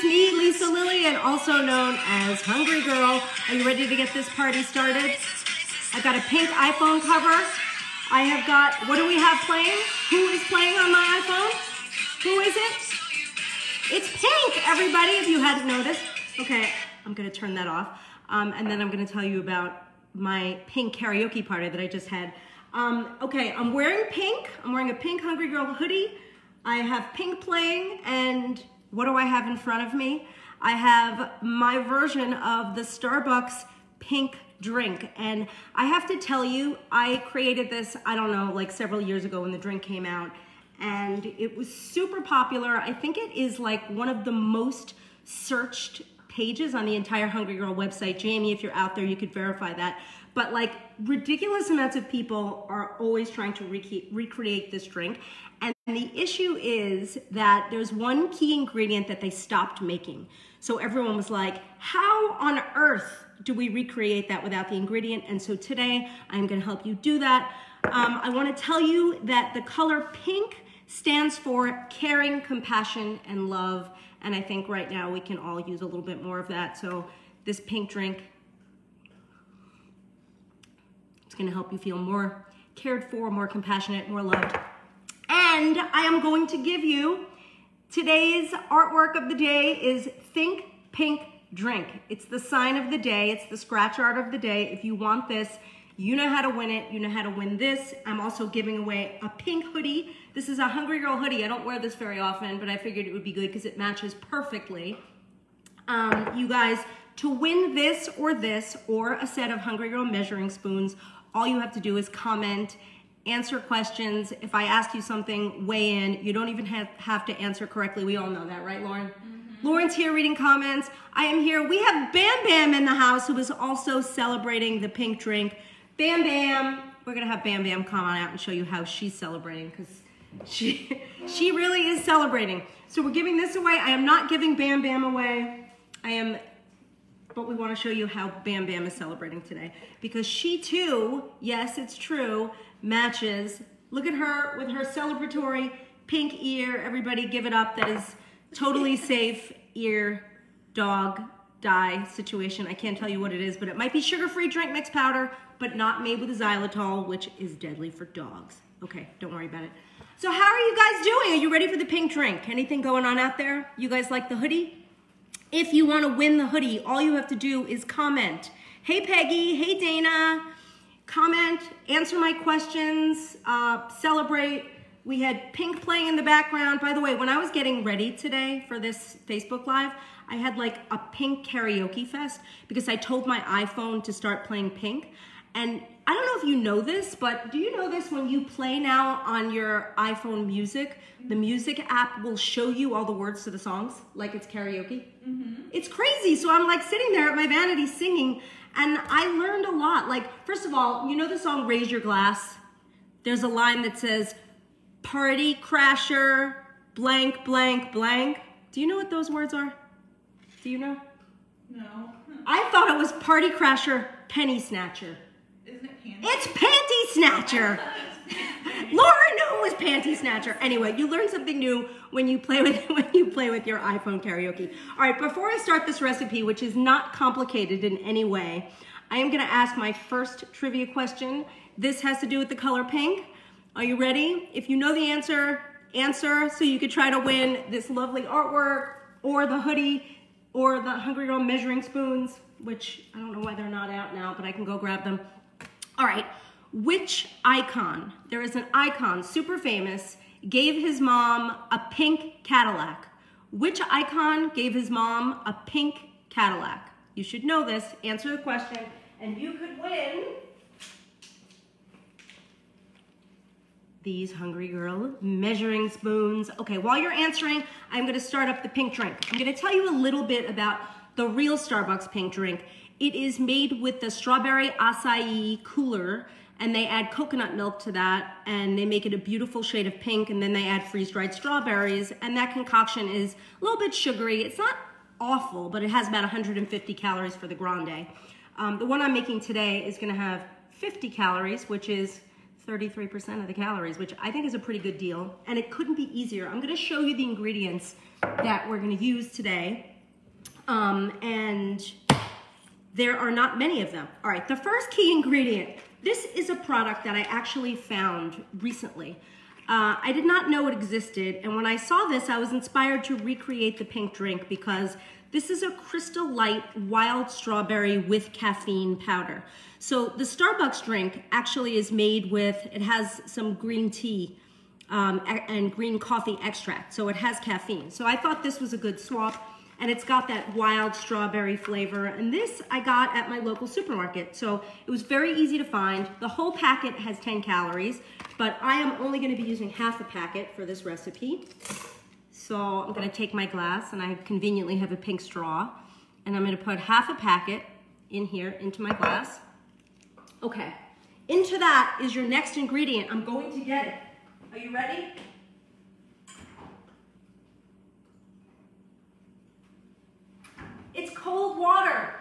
is me, Lisa Lillien, and also known as Hungry Girl. Are you ready to get this party started? I've got a pink iPhone cover. I have got, what do we have playing? Who is playing on my iPhone? Who is it? It's pink, everybody, if you hadn't noticed. Okay, I'm gonna turn that off. Um, and then I'm gonna tell you about my pink karaoke party that I just had. Um, okay, I'm wearing pink. I'm wearing a pink Hungry Girl hoodie. I have pink playing, and what do I have in front of me? I have my version of the Starbucks pink drink. And I have to tell you, I created this, I don't know, like several years ago when the drink came out. And it was super popular. I think it is like one of the most searched pages on the entire Hungry Girl website. Jamie, if you're out there, you could verify that. But like ridiculous amounts of people are always trying to rec recreate this drink. And the issue is that there's one key ingredient that they stopped making. So everyone was like, how on earth do we recreate that without the ingredient? And so today I'm gonna help you do that. Um, I wanna tell you that the color pink stands for caring, compassion, and love. And I think right now we can all use a little bit more of that. So this pink drink it's gonna help you feel more cared for, more compassionate, more loved. And I am going to give you today's artwork of the day is Think Pink Drink. It's the sign of the day. It's the scratch art of the day. If you want this, you know how to win it. You know how to win this. I'm also giving away a pink hoodie. This is a Hungry Girl hoodie. I don't wear this very often, but I figured it would be good because it matches perfectly. Um, you guys, to win this or this or a set of Hungry Girl measuring spoons, all you have to do is comment, answer questions. If I ask you something, weigh in. You don't even have, have to answer correctly. We all know that, right, Lauren? Mm -hmm. Lauren's here reading comments. I am here. We have Bam Bam in the house who is also celebrating the pink drink. Bam Bam, we're gonna have Bam Bam come on out and show you how she's celebrating because she, she really is celebrating. So we're giving this away. I am not giving Bam Bam away. I am but we want to show you how Bam Bam is celebrating today. Because she too, yes, it's true, matches. Look at her with her celebratory pink ear. Everybody give it up. That is totally safe ear dog dye situation. I can't tell you what it is, but it might be sugar-free drink mix powder, but not made with xylitol, which is deadly for dogs. Okay, don't worry about it. So how are you guys doing? Are you ready for the pink drink? Anything going on out there? You guys like the hoodie? If you want to win the hoodie, all you have to do is comment. Hey Peggy, hey Dana, comment, answer my questions, uh, celebrate. We had Pink playing in the background. By the way, when I was getting ready today for this Facebook Live, I had like a Pink karaoke fest because I told my iPhone to start playing Pink. And I don't know if you know this, but do you know this when you play now on your iPhone music, the music app will show you all the words to the songs like it's karaoke? Mm -hmm. It's crazy. So I'm like sitting there at my vanity singing and I learned a lot. Like, first of all, you know the song Raise Your Glass? There's a line that says, Party crasher, blank, blank, blank. Do you know what those words are? Do you know? No. I thought it was party crasher, penny snatcher. It's Panty Snatcher. Laura knew it was Panty Snatcher. Anyway, you learn something new when you play with when you play with your iPhone karaoke. All right, before I start this recipe, which is not complicated in any way, I am gonna ask my first trivia question. This has to do with the color pink. Are you ready? If you know the answer, answer so you could try to win this lovely artwork or the hoodie or the Hungry Girl measuring spoons, which I don't know why they're not out now, but I can go grab them. All right, which icon, there is an icon, super famous, gave his mom a pink Cadillac? Which icon gave his mom a pink Cadillac? You should know this, answer the question, and you could win these Hungry Girl measuring spoons. Okay, while you're answering, I'm gonna start up the pink drink. I'm gonna tell you a little bit about the real Starbucks pink drink. It is made with the strawberry acai cooler and they add coconut milk to that and they make it a beautiful shade of pink and then they add freeze-dried strawberries and that concoction is a little bit sugary. It's not awful, but it has about 150 calories for the grande. Um, the one I'm making today is gonna have 50 calories, which is 33% of the calories, which I think is a pretty good deal. And it couldn't be easier. I'm gonna show you the ingredients that we're gonna use today Um, and there are not many of them. All right, the first key ingredient. This is a product that I actually found recently. Uh, I did not know it existed, and when I saw this, I was inspired to recreate the pink drink because this is a Crystal Light wild strawberry with caffeine powder. So the Starbucks drink actually is made with, it has some green tea um, and green coffee extract, so it has caffeine. So I thought this was a good swap and it's got that wild strawberry flavor. And this I got at my local supermarket. So it was very easy to find. The whole packet has 10 calories, but I am only gonna be using half a packet for this recipe. So I'm gonna take my glass and I conveniently have a pink straw and I'm gonna put half a packet in here into my glass. Okay, into that is your next ingredient. I'm going to get it. Are you ready? It's cold water.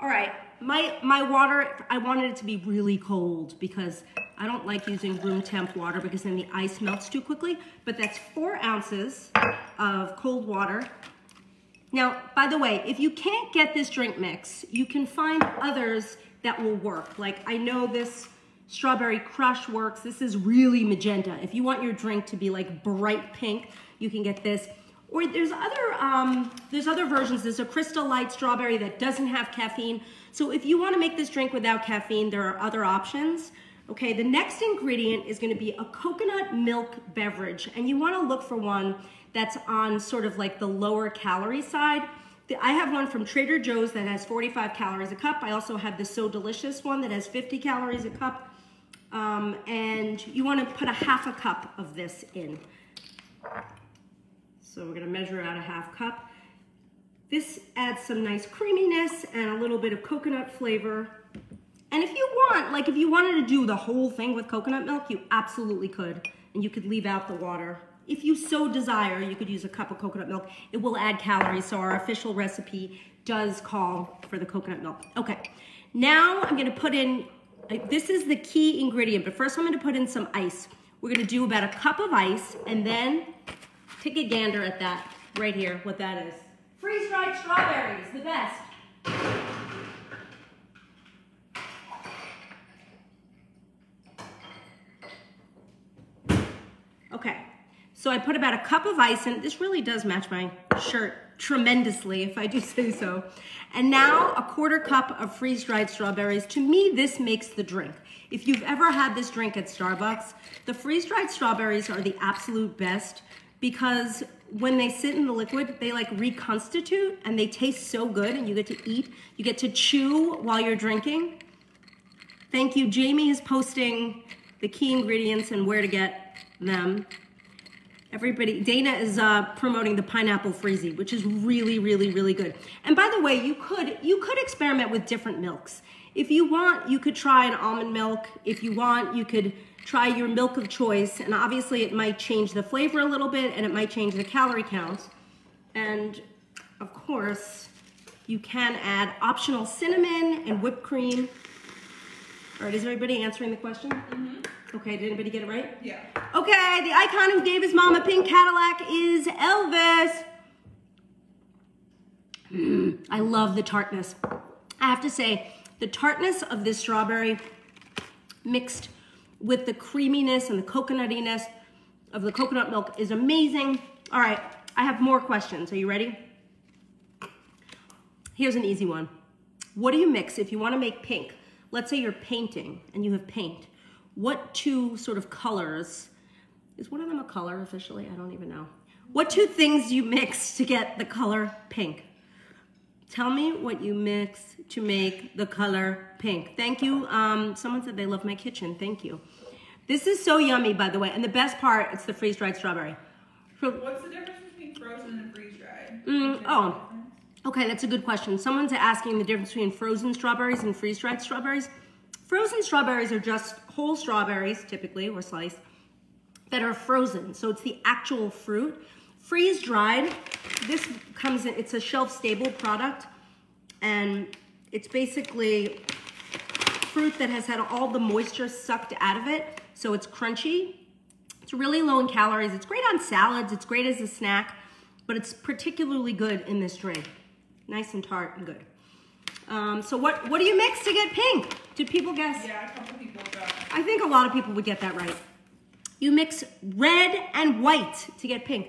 All right, my, my water, I wanted it to be really cold because I don't like using room temp water because then the ice melts too quickly, but that's four ounces of cold water. Now, by the way, if you can't get this drink mix, you can find others that will work. Like I know this strawberry crush works. This is really magenta. If you want your drink to be like bright pink, you can get this. Or there's other, um, there's other versions. There's a Crystal Light strawberry that doesn't have caffeine. So if you wanna make this drink without caffeine, there are other options. Okay, the next ingredient is gonna be a coconut milk beverage. And you wanna look for one that's on sort of like the lower calorie side. I have one from Trader Joe's that has 45 calories a cup. I also have the So Delicious one that has 50 calories a cup. Um, and you wanna put a half a cup of this in. So we're gonna measure out a half cup. This adds some nice creaminess and a little bit of coconut flavor. And if you want, like if you wanted to do the whole thing with coconut milk, you absolutely could. And you could leave out the water. If you so desire, you could use a cup of coconut milk. It will add calories, so our official recipe does call for the coconut milk. Okay, now I'm gonna put in, this is the key ingredient, but first I'm gonna put in some ice. We're gonna do about a cup of ice and then Take a gander at that right here, what that is. Freeze-dried strawberries, the best. Okay, so I put about a cup of ice in. This really does match my shirt tremendously, if I do say so. And now a quarter cup of freeze-dried strawberries. To me, this makes the drink. If you've ever had this drink at Starbucks, the freeze-dried strawberries are the absolute best because when they sit in the liquid, they like reconstitute and they taste so good and you get to eat. You get to chew while you're drinking. Thank you. Jamie is posting the key ingredients and where to get them. Everybody, Dana is uh, promoting the pineapple freezy, which is really, really, really good. And by the way, you could you could experiment with different milks. If you want, you could try an almond milk. If you want, you could try your milk of choice. And obviously it might change the flavor a little bit and it might change the calorie count. And of course, you can add optional cinnamon and whipped cream. All right, is everybody answering the question? Mm -hmm. Okay, did anybody get it right? Yeah. Okay, the icon who gave his mom a pink Cadillac is Elvis. Mm, I love the tartness. I have to say, the tartness of this strawberry mixed with the creaminess and the coconutiness of the coconut milk is amazing. All right, I have more questions. Are you ready? Here's an easy one. What do you mix if you want to make pink? Let's say you're painting and you have paint. What two sort of colors, is one of them a color officially? I don't even know. What two things do you mix to get the color pink? Tell me what you mix to make the color pink. Thank you. Um, someone said they love my kitchen. Thank you. This is so yummy, by the way. And the best part, it's the freeze-dried strawberry. What's the difference between frozen and freeze-dried? Mm, oh, okay, that's a good question. Someone's asking the difference between frozen strawberries and freeze-dried strawberries. Frozen strawberries are just whole strawberries, typically, or sliced, that are frozen. So it's the actual fruit. Freeze dried, this comes in, it's a shelf stable product and it's basically fruit that has had all the moisture sucked out of it. So it's crunchy. It's really low in calories. It's great on salads. It's great as a snack, but it's particularly good in this drink. Nice and tart and good. Um, so what, what do you mix to get pink? Did people guess? Yeah, a couple people got. I think a lot of people would get that right. You mix red and white to get pink.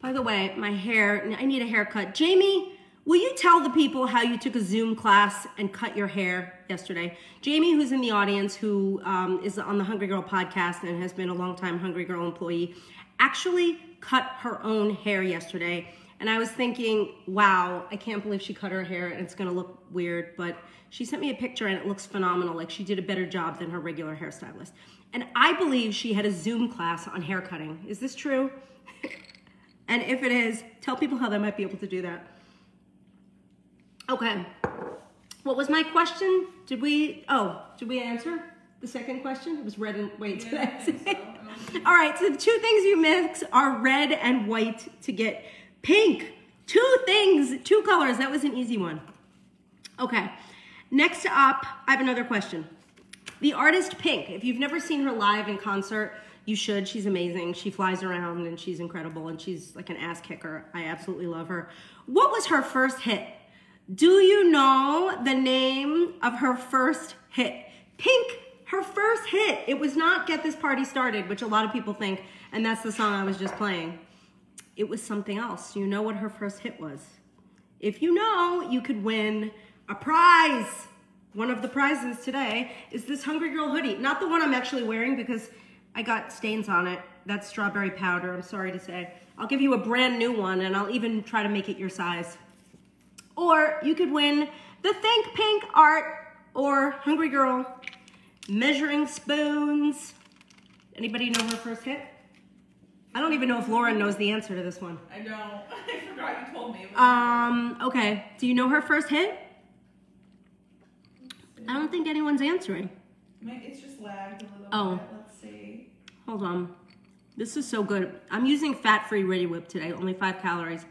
By the way, my hair, I need a haircut. Jamie, will you tell the people how you took a Zoom class and cut your hair yesterday? Jamie, who's in the audience, who um, is on the Hungry Girl podcast and has been a long-time Hungry Girl employee, actually cut her own hair yesterday. And I was thinking, wow, I can't believe she cut her hair and it's gonna look weird, but she sent me a picture and it looks phenomenal. Like she did a better job than her regular hairstylist. And I believe she had a Zoom class on hair cutting. Is this true? and if it is, tell people how they might be able to do that. Okay. What was my question? Did we, oh, did we answer the second question? It was red and white Yeah, I think so. I don't think- All right, so the two things you mix are red and white to get pink. Two things, two colors. That was an easy one. Okay, next up, I have another question. The artist Pink, if you've never seen her live in concert, you should. She's amazing. She flies around and she's incredible and she's like an ass kicker. I absolutely love her. What was her first hit? Do you know the name of her first hit? Pink, her first hit. It was not Get This Party Started, which a lot of people think, and that's the song I was just playing. It was something else. You know what her first hit was? If you know, you could win a prize. One of the prizes today is this Hungry Girl hoodie. Not the one I'm actually wearing because I got stains on it. That's strawberry powder, I'm sorry to say. I'll give you a brand new one and I'll even try to make it your size. Or you could win the Think Pink art or Hungry Girl measuring spoons. Anybody know her first hit? I don't even know if Lauren knows the answer to this one. I don't. I forgot you told me. Um, okay. Do you know her first hit? I don't think anyone's answering. It's just lagged a little Oh. bit. Let's see. Hold on. This is so good. I'm using fat-free Reddi-wip today, only five calories.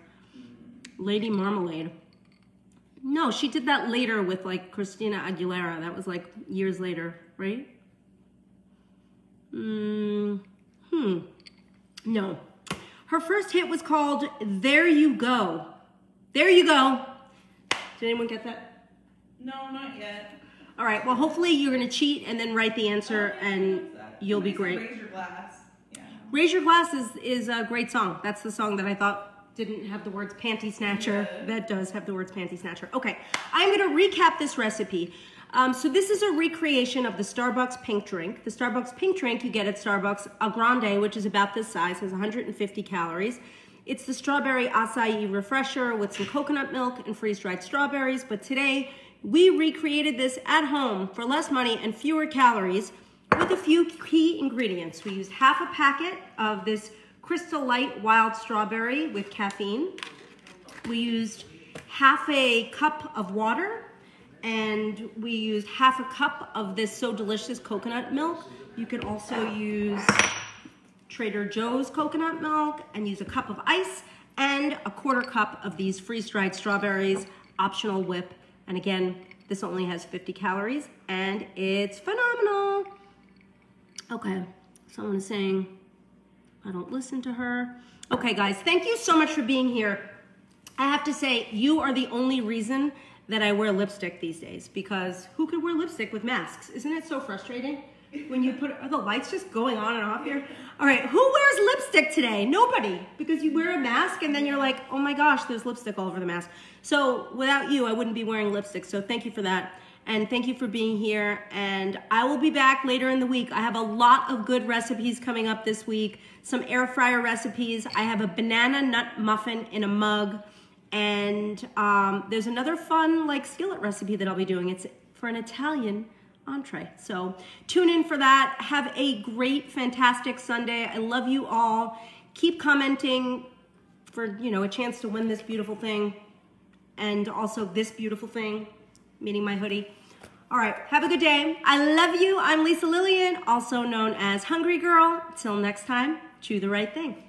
Lady Marmalade. No, she did that later with like Christina Aguilera. That was like years later, right? Mm, hmm. No. Her first hit was called There You Go. There you go. Did anyone get that? No, not yet. All right. Well, hopefully you're going to cheat and then write the answer Oh, yeah, and? You'll be great. Raise your glass. Yeah. Raise Your Glass is, is a great song. That's the song that I thought didn't have the words panty snatcher. Yeah. That does have the words panty snatcher. Okay, I'm gonna recap this recipe. Um, so this is a recreation of the Starbucks pink drink. The Starbucks pink drink you get at Starbucks a grande, which is about this size, has 150 calories. It's the strawberry acai refresher with some coconut milk and freeze-dried strawberries. But today we recreated this at home for less money and fewer calories with a few key ingredients. We used half a packet of this Crystal Light Wild Strawberry with caffeine. We used half a cup of water and we used half a cup of this So Delicious coconut milk. You could also use Trader Joe's coconut milk and use a cup of ice and a quarter cup of these freeze-dried strawberries, optional whip. And again, this only has 50 calories and it's phenomenal. Okay, someone is saying, I don't listen to her. Okay, guys, thank you so much for being here. I have to say, you are the only reason that I wear lipstick these days because who could wear lipstick with masks? Isn't it so frustrating? When you put, are the lights just going on and off here? All right, who wears lipstick today? Nobody, because you wear a mask and then you're like, oh my gosh, there's lipstick all over the mask. So without you, I wouldn't be wearing lipstick. So thank you for that. And thank you for being here. And I will be back later in the week. I have a lot of good recipes coming up this week, some air fryer recipes. I have a banana nut muffin in a mug. And um, there's another fun like skillet recipe that I'll be doing. It's for an Italian entree. So tune in for that. Have a great, fantastic Sunday. I love you all. Keep commenting for, you know, a chance to win this beautiful thing and also this beautiful thing, meaning my hoodie. All right, have a good day. I love you. I'm Lisa Lillien, also known as Hungry Girl. Till next time, chew the right thing.